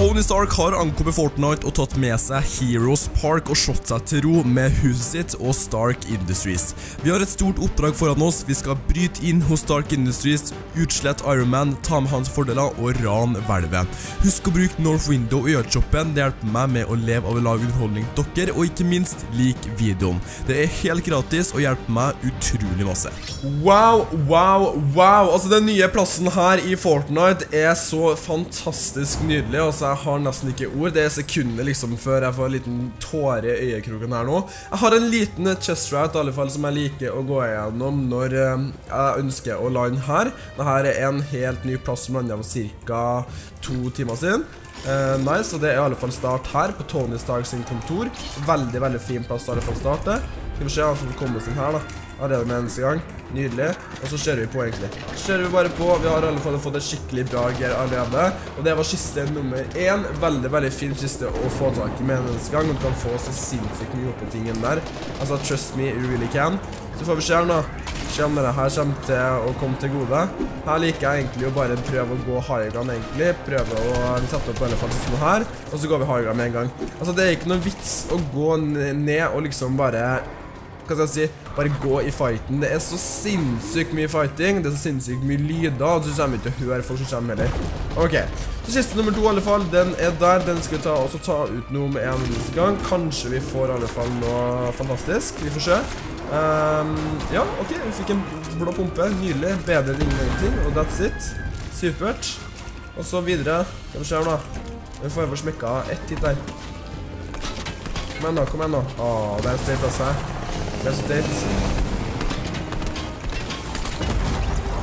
Tony Stark har ankommet Fortnite og tatt med seg Heroes Park og slått seg til ro med huset sitt og Stark Industries. Vi har et stort oppdrag foran oss. Vi skal bryte inn hos Stark Industries, utslett Ironman, ta med hans fordeler og ran hvelvet. Husk å bruke North Window og Gjødshoppen. Det hjelper meg med å leve av å lage underholdning til dere, og ikke minst lik videoen. Det er helt gratis og hjelper meg utrolig masse. Wow, wow, wow. Altså, den nye plassen her i Fortnite er så fantastisk nydelig. Altså, jeg har nesten ikke ord. Det er sekunder liksom før jeg får en liten tåre i øyekroken her nå. Jeg har en liten chest route i alle fall som jeg liker å gå igjennom når eh, jeg ønsker å lande her. Dette er en helt ny plass som landet for ca. to timer siden. Uh, nice, og det er i alle fall start her på Tony Stark sin kontor. Veldig, veldig fin plass å starte. Skal vi se om vi får komme inn her da. Allerede med eneste gang. Nydelig. Og så kjører vi på egentlig. Kjører vi bare på. Vi har i alle fall fått et skikkelig bra gear allerede. Og det var kiste nummer én. Veldig, veldig fin kiste å få tak i med en eneste gang. Og du kan få så sinnssykt mye opp i tingen der. Altså, trust me, you really can. Så får vi se her nå. Se om dette her kommer til å komme til gode. Her liker jeg egentlig å bare prøve å gå highground, egentlig. Prøve å sette opp i alle fall sånn her. Og så går vi highground med en gang. Altså, det er ikke noe vits å gå ned og liksom bare hva skal jeg si, bare gå i fighten. Det er så sinnssykt mye fighting, det er så sinnssykt mye lyder, og så kommer vi til å høre folk som kommer heller. Ok, så siste nummer to i alle fall, den er der, den skal vi ta, også ta ut noe med en gang. Kanskje vi får i alle fall noe fantastisk, vi får se. Um, ja, ok, vi fikk en blå pumpe, nydelig, bedre enn ingenting, og that's it. Supert. Og så videre, hva skjer nå? Vi får over smekka ett hit der. Kom igjen nå, kom igjen nå. Åh, det er en sted plass her. Hesitate.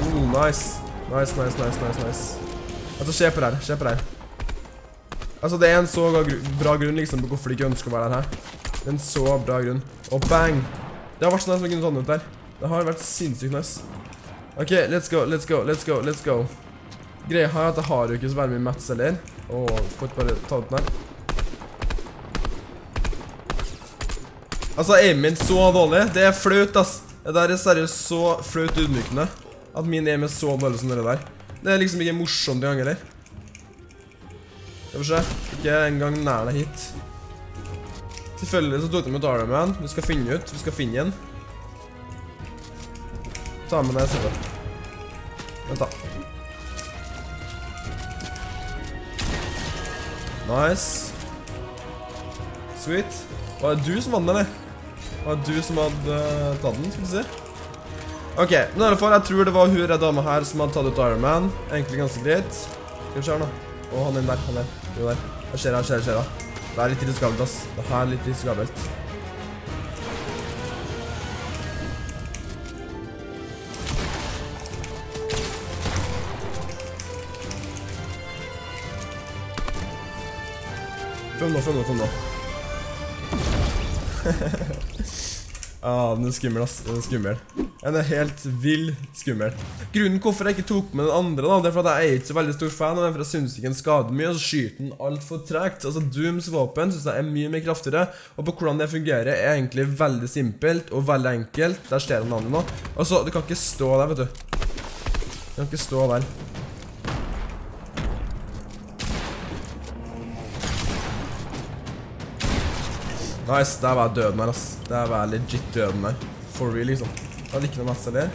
Oh, nice. Nice, nice, nice, nice, nice. Altså, se her, se her. Altså, det er en så bra grunn liksom på hvorfor de ikke ønsker å være der her. Det er en så bra grunn. Og bang! Det har vært så som med kunne tatt ut der. Det har vært sinnssykt nice. Ok, let's go, let's go, let's go, let's go. Greia her er at jeg har jo ikke så veldig mye mats eller. Åh, får ikke bare ta ut den her. Altså, aimen så dårlig. Det er flaut, ass. Det der er seriøst så flaut ydmykende. At min aim er så dårlig som det der. Det er liksom ikke morsomt engang, eller? Skal vi se. Ikke engang nær deg hit. Selvfølgelig så tok de ut Arman. Vi skal finne ut. Vi skal finne igjen. Ta med deg etterpå. Vent, da. Nice. Sweet. Var det du som vant, eller? Var du som hadde uh, tatt den, skal du si. Ok, men i alle fall, jeg tror det var hun dama her som hadde tatt ut Iron Man. Egentlig ganske greit. Skal vi se her nå. Å, han er der, han er jo der. Hva skjer her, skjer her, skjer her. Det er litt risikabelt, ass. Det her er litt risikabelt. Fem nå, fem nå, fem nå. Ah, den er skummel, ass. Den er skummel. Den er helt vill skummel. Grunnen hvorfor jeg ikke tok med den andre, da, det er for at jeg er ikke så veldig stor fan av den, for jeg synes ikke den skader mye, og så skyter den altfor tregt. Altså, Dooms våpen synes jeg er mye mer kraftigere, og på hvordan det fungerer er egentlig veldig simpelt og veldig enkelt. Der ser jeg navnet nå. Altså, du kan ikke stå der, vet du. Du kan ikke stå der. Nice, der var døden her, ass. Der var legit døden her. For real, liksom. Jeg hadde ikke noe masse der.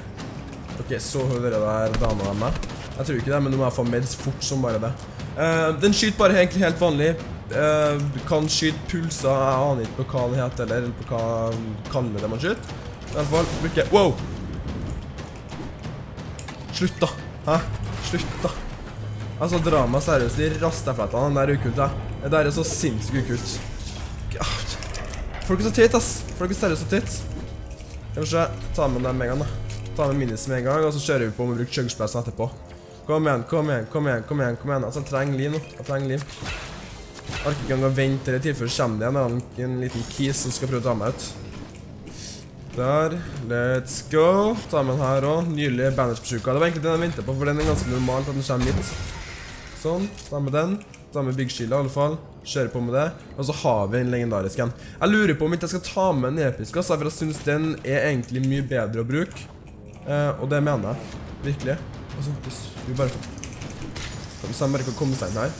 Ok, så hører det der dama av meg. Jeg tror ikke det, men nå må jeg få meds fort som bare det. Uh, den skyter bare egentlig helt vanlig. Uh, kan skyte pulser, jeg aner ikke på hva det heter, eller på hva kaller det man skyter. I hvert fall, bruker jeg... Wow! Slutt, da. Hæ? Slutt, da. Altså, drama seriøst, de rastaflettene, den der er ukult, jeg. Det der er så sinnssykt ukult. Folk er så tid, ass. Folk er seriøst så tett. se. ta med dem en gang, da. Ta med minis med en gang, og så kjører vi på med å bruke chugsplassen etterpå. Kom igjen, kom igjen, kom igjen, kom igjen. kom igjen. Altså, jeg trenger liv nå. Jeg trenger liv. Orker ikke engang å vente, i tilfelle kommer det en, en liten kis som skal prøve å ta meg ut. Der. Let's go. Ta med den her også. Nylig bandage-besjuka. Det var egentlig den jeg ventet på, for den er ganske normalt at den kommer litt. Sånn. Ta med den. Ta med i alle fall. Kjøre på med det. Og så har vi en legendarisk en. Jeg lurer på om ikke jeg skal ta med en episk, altså, for jeg synes den er egentlig mye bedre å bruke. Eh, og det mener jeg. Virkelig. Altså, så hvis vi bare... Hvis jeg bare kan komme seg inn her.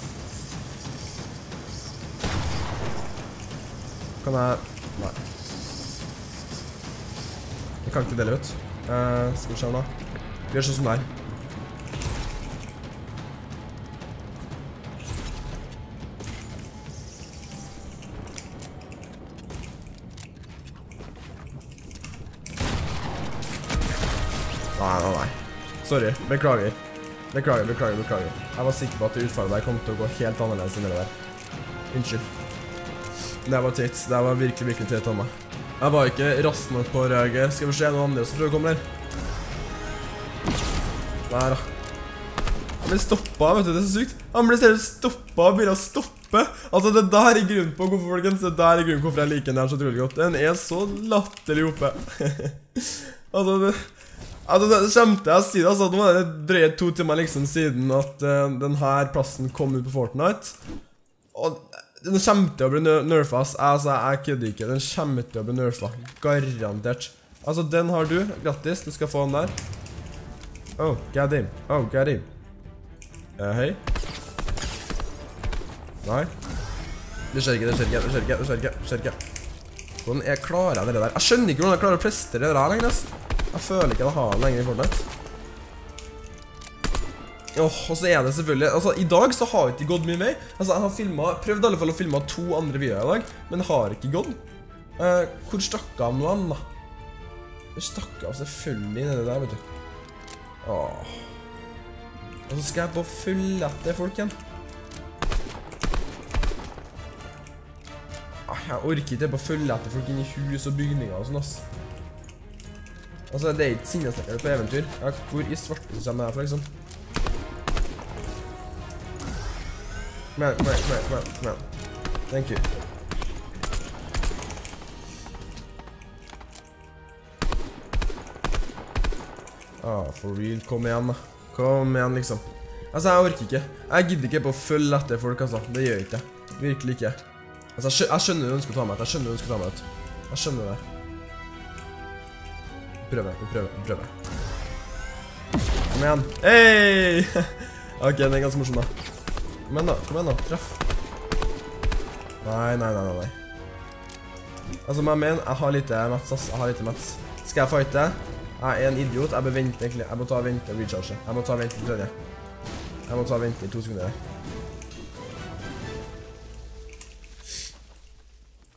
Kan jeg... Nei. Jeg kan ikke dele ut. Eh, skal vi se da. Vi gjør sånn som der. Nei, nei, nei. Sorry. Beklager. Beklager, beklager, beklager. Jeg var sikker på at det utfallet der kom til å gå helt annerledes enn det der. Unnskyld. Det var teit. Det var virkelig, virkelig teit av meg. Jeg var ikke rask nok på å reagere. Skal vi se noen andre som prøver å komme der. Der, da. Han blir stoppa, vet du. Det er så sykt. Han blir seriøst stoppa og begynner å stoppe. Altså, det der er grunnen på hvorfor, folkens. Det der er grunnen på hvorfor jeg liker den her så utrolig godt. Den er så latterlig oppe. altså, det Altså, det til å si det, altså, nå er det drøye to timer liksom siden at uh, denne plassen kom ut på Fortnite. Og den kommer til å bli nerfa, altså, jeg kødder ikke. Den kommer til å bli nerfa. Garantert. Altså, den har du. Grattis, du skal få den der. Oh, get him. Oh, get him. Uh, hei. Nei. Det skjer ikke, det skjer ikke, det skjer ikke, det skjer ikke. det. Hvordan er klarer jeg det der? Jeg skjønner ikke hvordan jeg klarer å prestere det der lenger, ass. Jeg føler ikke jeg har den lenger i Fortnite. Åh, og så er det selvfølgelig Altså, i dag så har ikke gått mye vei. Altså, jeg har filmet, prøvd i alle fall å filme to andre videoer i dag, men har ikke gått. Uh, hvor stakk av noe annet? Jeg stakk av selvfølgelig nede der, vet du. Åh. Og så skal jeg på følge etter folk igjen. Ah, jeg orker ikke på følge etter folk inn i hus og bygninger og sånn, ass. Altså, det er ikke sinnesnekker på eventyr. Ja, hvor i svarte kommer jeg fra, liksom? Kom igjen, kom igjen, kom igjen, kom igjen. Thank you. Ah, for real. Kom igjen, da. Kom igjen, liksom. Altså, jeg orker ikke. Jeg gidder ikke på å følge etter folk, altså. Det gjør jeg ikke. Virkelig ikke. Altså, jeg skjønner du ønsker å ta meg ut. Jeg skjønner du ønsker å ta meg ut. Jeg skjønner det prøver, vi prøver, vi prøver. Kom igjen. Hei! ok, den er ganske morsom da. Kom igjen da, kom igjen da, treff. Nei, nei, nei, nei. Altså, men jeg har lite mats, ass. Jeg har lite mats. Skal jeg fighte? Jeg er en idiot. Jeg bør vente, egentlig. Jeg må ta og vente og recharge. Jeg må ta og vente til tredje. Jeg må ta og vente i to sekunder.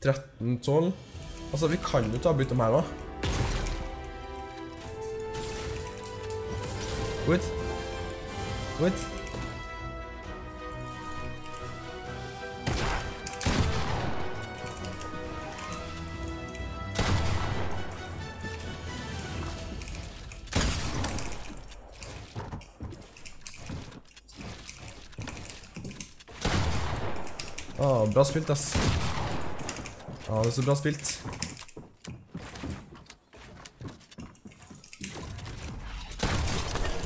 13, 12. Altså, vi kan jo ta og bytte dem her da. Wait. Wait. Ah, bra spilt, ass. Ja, ah, det er så bra spilt.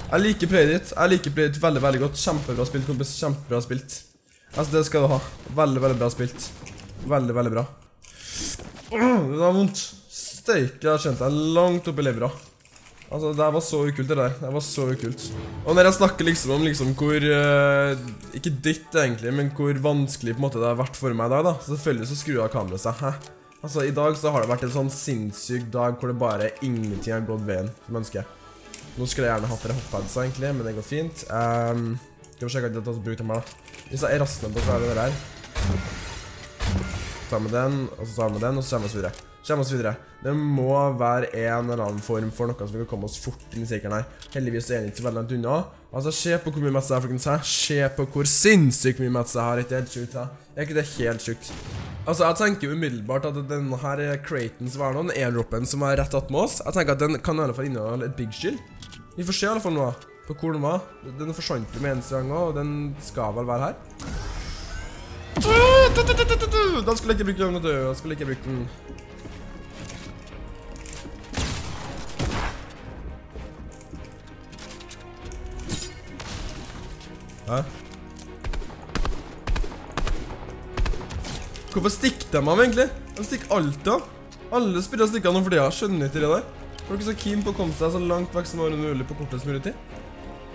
Jeg liker playet ditt. Jeg liker playet ditt veldig, veldig godt. Kjempebra spilt, kompis. Kjempebra spilt. Altså, det skal du ha. Veldig, veldig bra spilt. Veldig, veldig bra. Det var vondt. Steik, jeg kjente jeg langt opp i levra. Altså, det var så ukult det der. Det var så ukult. Og når jeg snakker liksom om liksom hvor uh, Ikke ditt egentlig, men hvor vanskelig på en måte det har vært for meg i dag, da. Selvfølgelig så skrur jeg kameraet seg. Hæ? Altså, i dag så har det vært en sånn sinnssyk dag hvor det bare ingenting har gått veien som ønsker. Nå skulle jeg gjerne hatt dere hoppadsa egentlig, men det går fint. Um, skal vi sjekke at jeg har brukt dem her da. Hvis jeg er rask på så er det her. Ta med den, og så ta med den, og så kommer vi oss videre. Kommer oss videre. Det må være en eller annen form for noe som vi kan komme oss fort inn i sirkelen her. Heldigvis er den ikke så veldig langt unna. Altså, se på hvor mye matcher det er, folkens her. Se på hvor sinnssykt mye matcher jeg har. Ikke helt sjukt, her. Er ikke det helt sjukt? Altså, jeg tenker umiddelbart at denne her craten som var noen, airdroppen som er rett attmed oss, jeg tenker at den kan i alle fall inneholde et big shield. Vi får se i alle fall nå på hvor den var. Den forsvant jo med eneste gang også, og den skal vel være her. Da skulle jeg ikke bruke den, vet du. Da skulle jeg ikke bruke den. Hæ? Hvorfor stikker de av egentlig? De stikker alt av. Alle spiller stikker av nå for det. Jeg skjønner ikke det der. Er du ikke så keen på å komme seg så langt vekk som mulig på kortest mulig tid?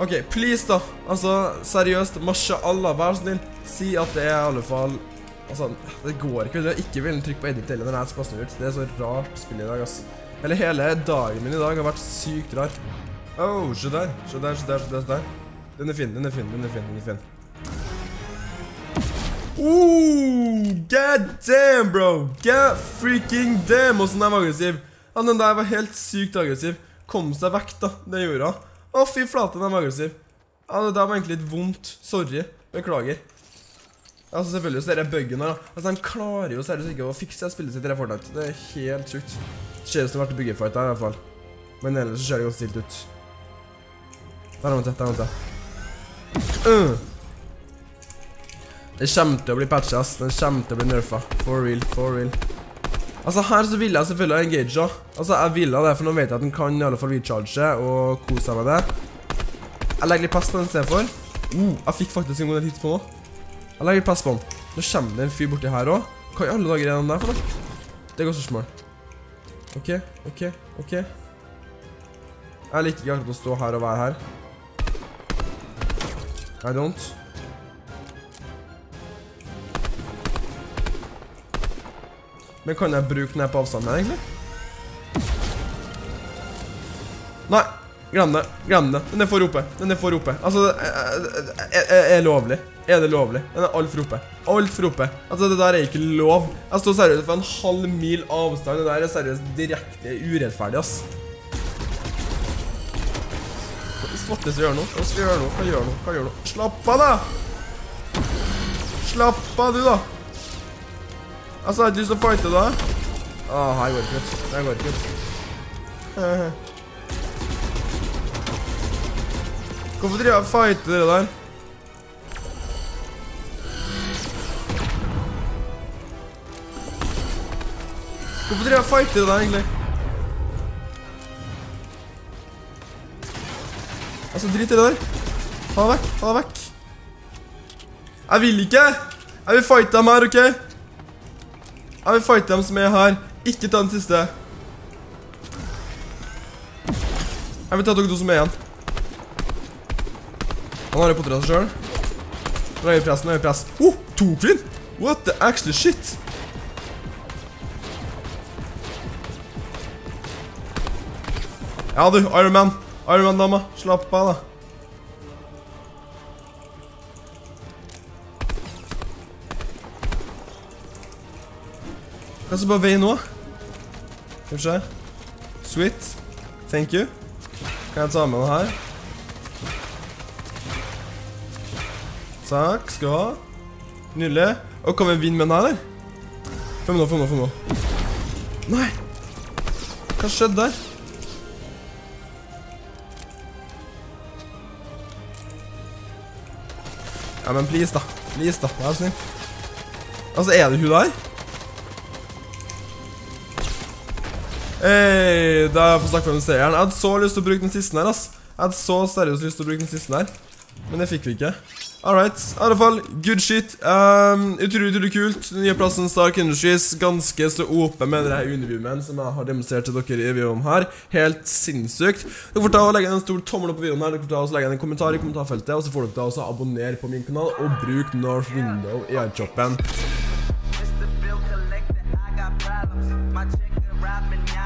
Ok, please da. Altså, seriøst, masha Allah, vær snill. Si at det er i alle fall Altså, det går ikke. Du har ikke villet trykke på edit heller når jeg er spassnurt. Det er så rart spill i dag, ass. Eller hele dagen min i dag har vært sykt rar. Oh, se der. Se der, se der, se der. se der. Den er fin, den er fin, den er fin. den er fin. Oh, god damn, bro! God freaking damn, hvordan er er aggressiv. Ja, den der var helt sykt aggressiv. Kom seg vekk, da. Det gjorde han. Å, fy flate, den var aggressiv. Ja, det der var egentlig litt vondt. Sorry. Beklager. Altså, selvfølgelig så er det buggen her, da. Altså, han klarer jo seriøst ikke å fikse spillet sitt i det Fortnite. Det er helt sjukt. Ser ut som det har vært buggefight her, i hvert fall. Men ellers så ser det ganske stilt ut. Der har det, der har vi det. Uh. Det kommer til å bli patcha, ass. Den kommer til å bli nerfa. For real, for real. Altså, her så ville jeg selvfølgelig ha engage, da. Altså, jeg ville det, for nå vet jeg at den kan i alle fall recharge og kose seg med det. Jeg legger litt pass på den i stedet for. Uh, jeg fikk faktisk en god del hits på nå. Jeg legger litt pass på den. Nå kommer det en fyr borti her også. Hva i alle dager er den der for noe? Det går så små. Ok, ok, ok. Jeg liker ikke akkurat å stå her og være her. I don't. Men kan jeg bruke den her på avstand med, egentlig? Nei, glem det. Glem det. Den er for oppe. Den er for oppe. Altså, er, er, er lovlig? Er det lovlig? Den er alt for oppe. Alt for oppe. Altså, det der er ikke lov. Jeg står seriøst for en halv mil avstand. Det der er seriøst direkte urettferdig, ass. Hva svarte skal gjøre nå? Hva gjøre nå? Hva gjør nå? Hva gjør nå? Slapp av, da! Slapp av, du, da! Altså, jeg har ikke lyst til å fighte da. Åh, her går ikke ut. Her går ikke ut. Hvorfor driver jeg og fighter dere der? Hvorfor driver jeg og fighter dere der, egentlig? Altså, drit det der. Ha det vekk, ha det vekk. Jeg vil ikke! Jeg vil fighte dem her, ok? Jeg vil fighte dem som er her. Ikke ta den siste. Jeg vil ta dere to som er igjen. Han har jo potret seg selv. Nå er press, nå er press. Oh, to kvinn! What the actually shit? Ja du, Iron Man. Iron Man-dama. Slapp av da. Hva bare det vei nå? Kanskje? Sweet. Thank you. Kan jeg ta med den her? Takk skal du ha. Nydelig. Og kan vi vinne med den her, eller? Med nå, med nå, med nå. Nei! Hva skjedde der? Ja, men please, da. Please, da. Vær snill. Altså, er det hun der? Hei, da har jeg fått snakke med seieren. Jeg hadde så lyst til å bruke den siste her, ass. Jeg hadde så seriøst lyst til å bruke den siste her. Men det fikk vi ikke. Alright, i alle fall, good shit. Um, utrolig, utrolig kult. Den Nye plassen Stark Industries, ganske så åpen med denne her univiewmen som jeg har demonstrert til dere i videoen her. Helt sinnssykt. Dere får ta og legge en stor tommel opp på videoen her. Dere får ta og legge en kommentar i kommentarfeltet, og så får dere da også abonnere på min kanal og bruk North Window i iChoppen. My check arrived manana.